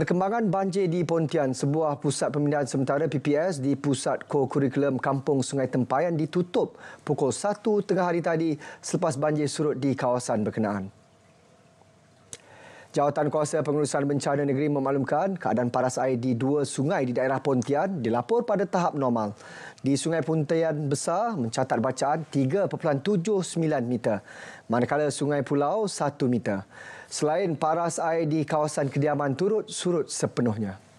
Perkembangan banjir di Pontian, sebuah pusat pemindahan sementara PPS di Pusat Ko-Kurikulum Kampung Sungai Tempayan ditutup pukul 1 tengah hari tadi selepas banjir surut di kawasan berkenaan. Jawatan Kuasa Pengurusan Bencana Negeri memaklumkan keadaan paras air di dua sungai di daerah Pontian dilapor pada tahap normal. Di Sungai Pontian Besar mencatat bacaan 3.79 meter, manakala Sungai Pulau 1 meter. Selain paras air di kawasan kediaman turut surut sepenuhnya.